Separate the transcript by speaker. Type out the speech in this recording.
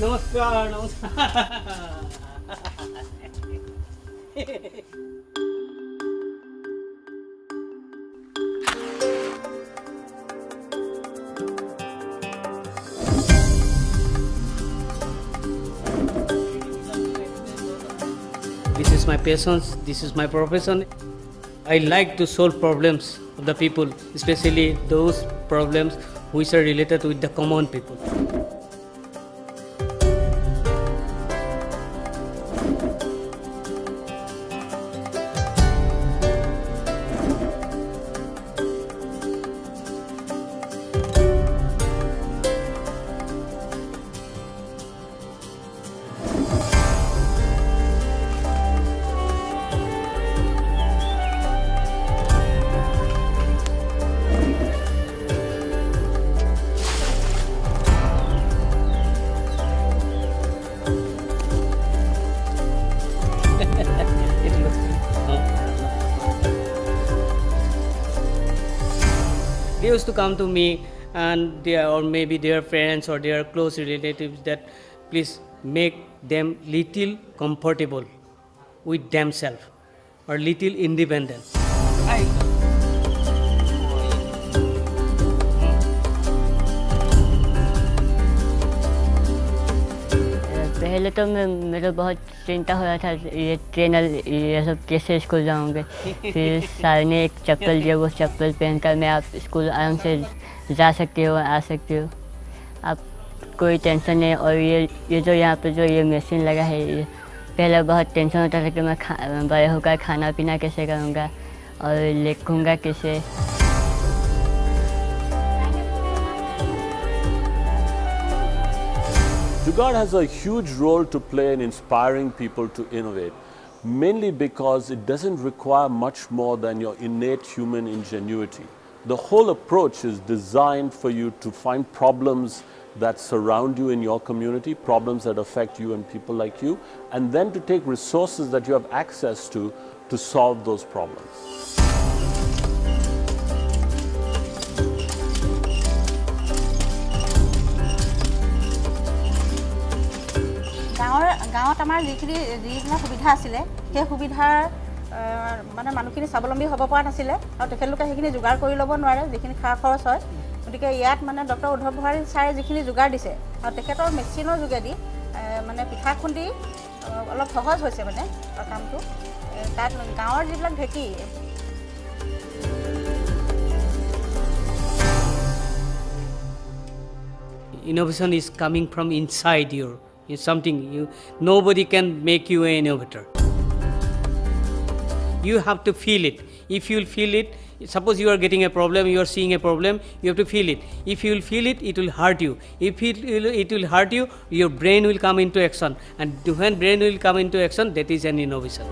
Speaker 1: नमस्कार This is my passion, this is my profession. I like to solve problems of the people, especially those problems which are related with the common people. They used to come to me and their, or maybe their friends or their close relatives that please make them little comfortable with themselves or little independent.
Speaker 2: पहले तो मैं, मेरे बहुत चिंता हो रहा था ये ट्रेनर, ये सब कैसे स्कूल जाऊँगे। फिर सर ने एक चप्पल दिया, वो चप्पल पहनकर मैं आप स्कूल आराम से जा सकते हो, आ सकते हो। आप कोई टेंशन नहीं, और ये ये जो यहाँ पे जो ये मशीन लगा है, ये पहले बहुत टेंशन होता था कि मैं खा बड़े होकर खाना पीना कैसे करूँगा, और लिखूँगा कैसे।
Speaker 3: Jugaad has a huge role to play in inspiring people to innovate, mainly because it doesn't require much more than your innate human ingenuity. The whole approach is designed for you to find problems that surround you in your community, problems that affect you and people like you, and then to take resources that you have access to to solve those problems.
Speaker 4: আমাৰ যিখিনি যিবিলাক সুবিধা আছিলে সেই সুবিধাৰ মানে মানুহখিনি স্বাৱলম্বী হ'ব পৰা নাছিলে আৰু তেখেতলোকে সেইখিনি যোগাৰ কৰি ল'ব নোৱাৰে যিখিনি খা খৰচ হয় গতিকে ইয়াত মানে ডক্টৰ উদ্ধৱ ভৰালী ছাৰে যিখিনি যোগাৰ দিছে আৰু তেখেতৰ মেচিনৰ যোগেদি মানে পিঠা খুন্দি অলপ সহজ হৈছে মানে কামটো তাত গাঁৱৰ যিবিলাক ঢেঁকী
Speaker 1: Innovation is coming from inside you. It's something you nobody can make you an innovator. You have to feel it. If you will feel it, suppose you are getting a problem, you are seeing a problem, you have to feel it. If you will feel it, it will hurt you. If it will, it will hurt you, your brain will come into action. And when brain will come into action, that is an innovation.